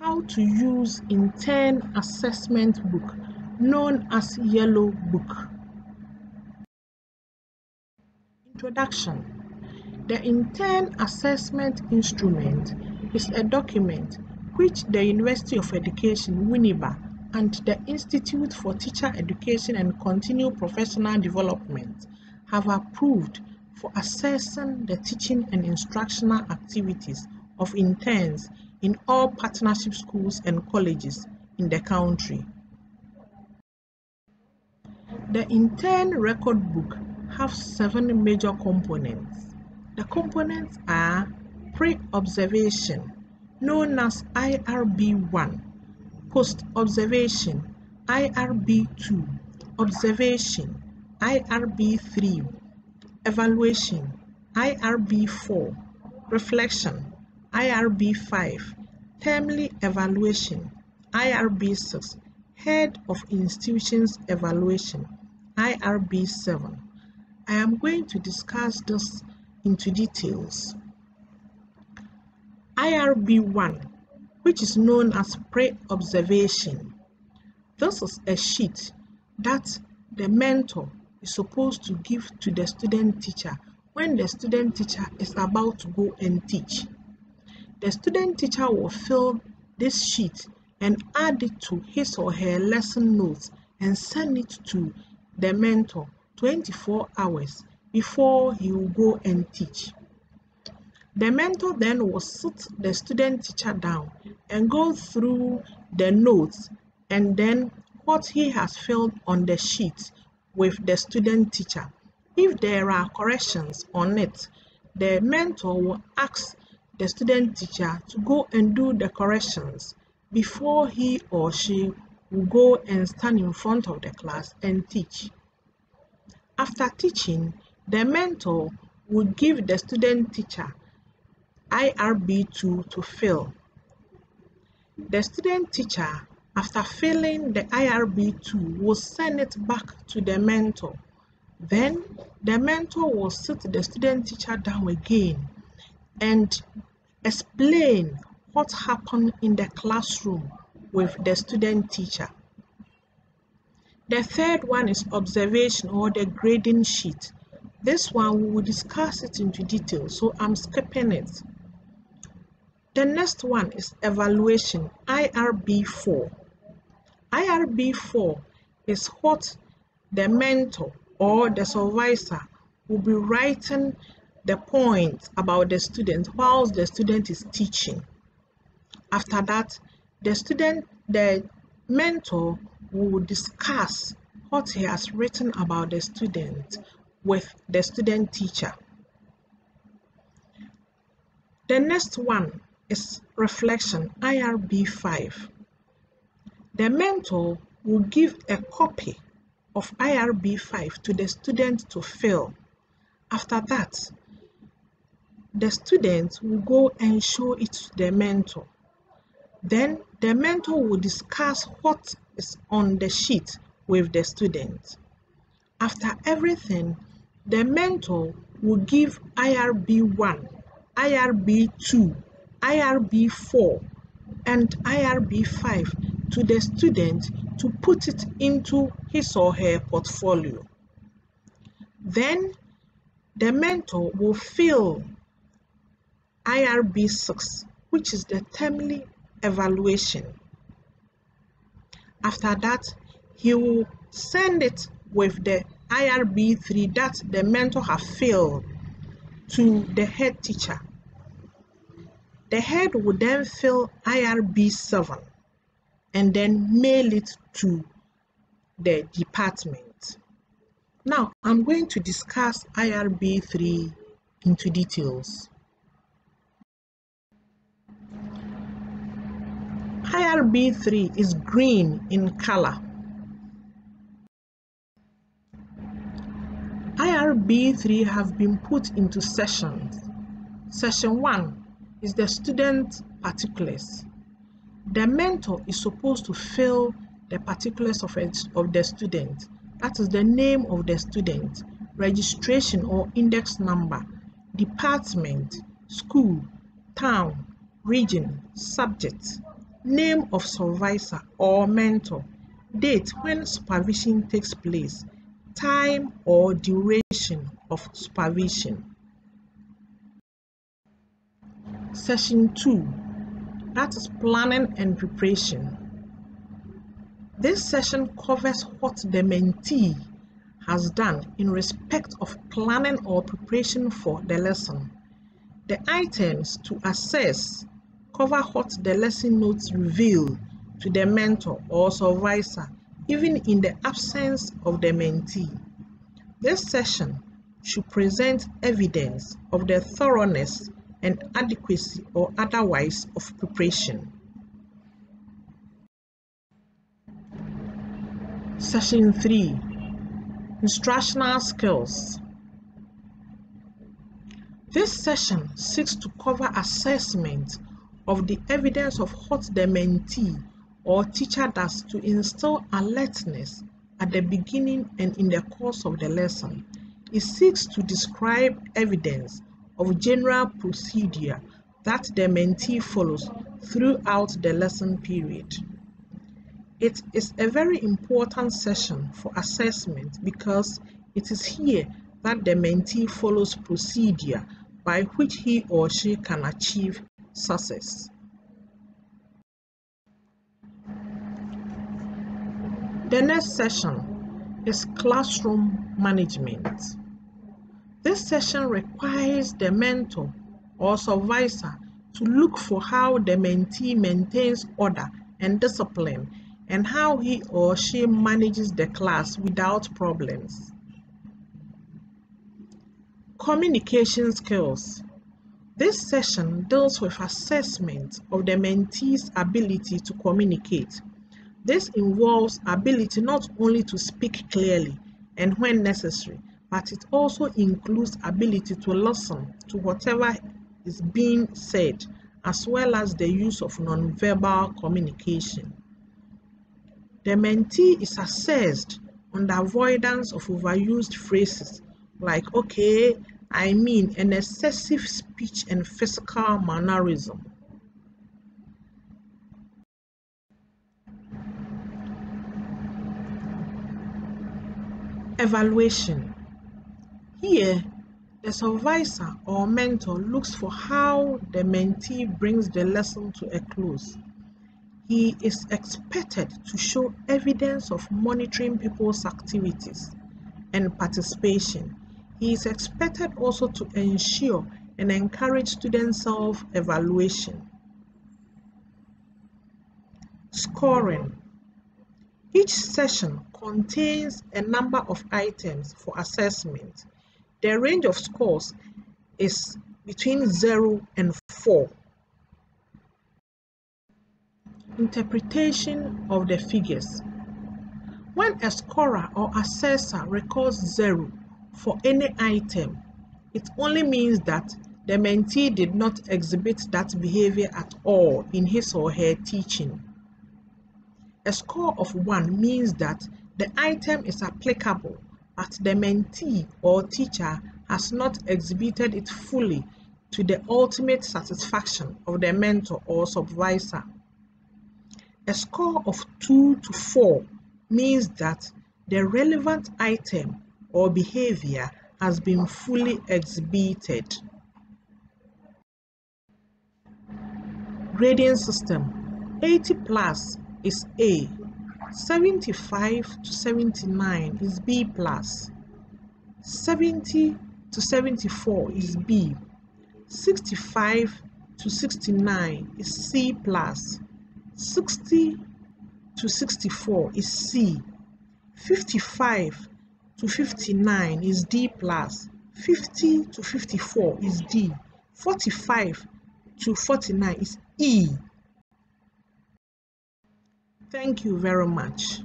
how to use intern assessment book known as Yellow Book. Introduction The intern assessment instrument is a document which the University of Education, Winneba, and the Institute for Teacher Education and Continued Professional Development have approved for assessing the teaching and instructional activities of interns in all partnership schools and colleges in the country. The intern record book have seven major components. The components are pre-observation, known as IRB1, post-observation, IRB2, observation, IRB3, evaluation, IRB4, reflection, IRB5, termly evaluation, IRB6, head of institutions evaluation, IRB7. I am going to discuss this into details. IRB1, which is known as pre-observation. This is a sheet that the mentor is supposed to give to the student teacher when the student teacher is about to go and teach. The student teacher will fill this sheet and add it to his or her lesson notes and send it to the mentor 24 hours before he will go and teach. The mentor then will sit the student teacher down and go through the notes and then what he has filled on the sheet with the student teacher. If there are corrections on it, the mentor will ask the student teacher to go and do the corrections before he or she will go and stand in front of the class and teach. After teaching, the mentor will give the student teacher IRB2 to fill. The student teacher, after filling the IRB2, will send it back to the mentor. Then the mentor will sit the student teacher down again and explain what happened in the classroom with the student teacher. The third one is observation or the grading sheet. This one we will discuss it into detail, so I'm skipping it. The next one is evaluation, IRB4. IRB4 is what the mentor or the supervisor will be writing the point about the student whilst the student is teaching. After that, the student, the mentor will discuss what he has written about the student with the student teacher. The next one is reflection, IRB5. The mentor will give a copy of IRB5 to the student to fill. After that, the student will go and show it to the mentor. Then the mentor will discuss what is on the sheet with the student. After everything, the mentor will give IRB1, IRB2, IRB4 and IRB5 to the student to put it into his or her portfolio. Then the mentor will fill IRB6, which is the timely evaluation. After that, he will send it with the IRB3 that the mentor have filled to the head teacher the head would then fill IRB7 and then mail it to the department. Now, I'm going to discuss IRB3 into details. IRB3 is green in color. IRB3 have been put into sessions. Session 1 is the student particulars. The mentor is supposed to fill the particulars of, a, of the student. That is the name of the student, registration or index number, department, school, town, region, subject, name of supervisor or mentor, date when supervision takes place, time or duration of supervision. Session 2 that is planning and preparation. This session covers what the mentee has done in respect of planning or preparation for the lesson. The items to assess cover what the lesson notes reveal to the mentor or supervisor even in the absence of the mentee. This session should present evidence of the thoroughness and adequacy or otherwise of preparation. Session 3 Instructional Skills This session seeks to cover assessment of the evidence of what the mentee or teacher does to instill alertness at the beginning and in the course of the lesson. It seeks to describe evidence of general procedure that the mentee follows throughout the lesson period. It is a very important session for assessment because it is here that the mentee follows procedure by which he or she can achieve success. The next session is classroom management. This session requires the mentor or supervisor to look for how the mentee maintains order and discipline and how he or she manages the class without problems. Communication skills. This session deals with assessment of the mentee's ability to communicate. This involves ability not only to speak clearly and when necessary, but it also includes ability to listen to whatever is being said, as well as the use of nonverbal communication. The mentee is assessed on the avoidance of overused phrases like okay, I mean, an excessive speech and physical mannerism. Evaluation here, the supervisor or mentor looks for how the mentee brings the lesson to a close. He is expected to show evidence of monitoring people's activities and participation. He is expected also to ensure and encourage student self-evaluation. Scoring. Each session contains a number of items for assessment. The range of scores is between 0 and 4. Interpretation of the figures. When a scorer or assessor records 0 for any item, it only means that the mentee did not exhibit that behavior at all in his or her teaching. A score of 1 means that the item is applicable but the mentee or teacher has not exhibited it fully to the ultimate satisfaction of the mentor or supervisor. A score of 2 to 4 means that the relevant item or behavior has been fully exhibited. Grading system 80 plus is A, 75 to 79 is B 70 to 74 is B. 65 to 69 is C 60 to 64 is C. 55 to 59 is D 50 to 54 is D. 45 to 49 is E. Thank you very much.